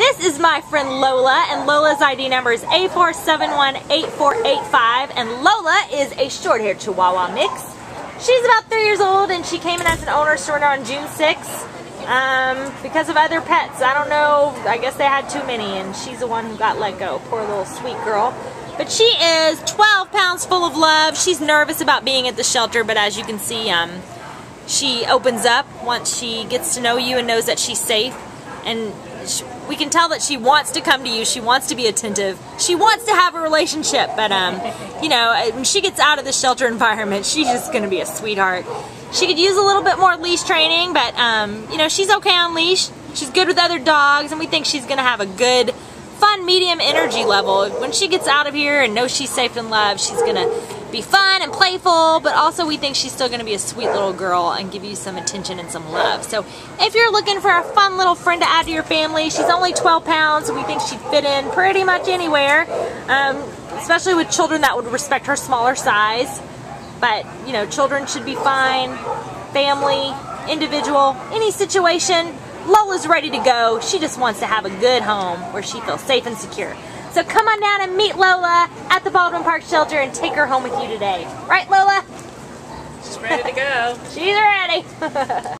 This is my friend Lola, and Lola's ID number is A4718485, and Lola is a short-haired Chihuahua mix. She's about three years old, and she came in as an owner surrender on June 6th um, because of other pets. I don't know, I guess they had too many, and she's the one who got let go. Poor little sweet girl. But she is 12 pounds full of love. She's nervous about being at the shelter, but as you can see, um, she opens up once she gets to know you and knows that she's safe. And we can tell that she wants to come to you. She wants to be attentive. She wants to have a relationship. But, um, you know, when she gets out of the shelter environment, she's just going to be a sweetheart. She could use a little bit more leash training, but, um, you know, she's okay on leash. She's good with other dogs, and we think she's going to have a good, fun, medium energy level. When she gets out of here and knows she's safe and loved, she's going to be fun and playful, but also we think she's still going to be a sweet little girl and give you some attention and some love. So if you're looking for a fun little friend to add to your family, she's only 12 pounds, we think she'd fit in pretty much anywhere, um, especially with children that would respect her smaller size. But, you know, children should be fine, family, individual, any situation. Lola's ready to go. She just wants to have a good home where she feels safe and secure. So come on down and meet Lola at the Baldwin Park Shelter and take her home with you today. Right, Lola? She's ready to go. She's ready.